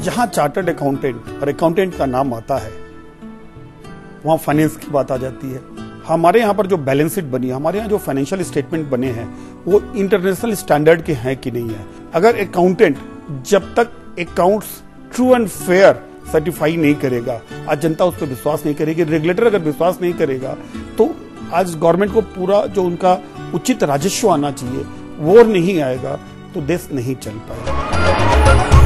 जहाँ chartered accountant और accountant का नाम आता है, वहाँ फाइनेंस की बात आ जाती है। हमारे यहाँ पर जो बैलेंस शीट बनी है, हमारे यहाँ जो फाइनेंशियल स्टेटमेंट बने हैं, वो इंटरनेशनल स्टैंडर्ड के हैं कि नहीं है। अगर अकाउंटेंट जब तक accounts true and fair certify नहीं करेगा, आज जनता उस पर विश्वास नहीं करेगी रेगुलेटर अगर विश्वास नहीं करेगा तो आज गवर्नमेंट को पूरा जो उनका उचित राजस्व आना चाहिए, वो नहीं आएगा तो देश नहीं चल पाएगा।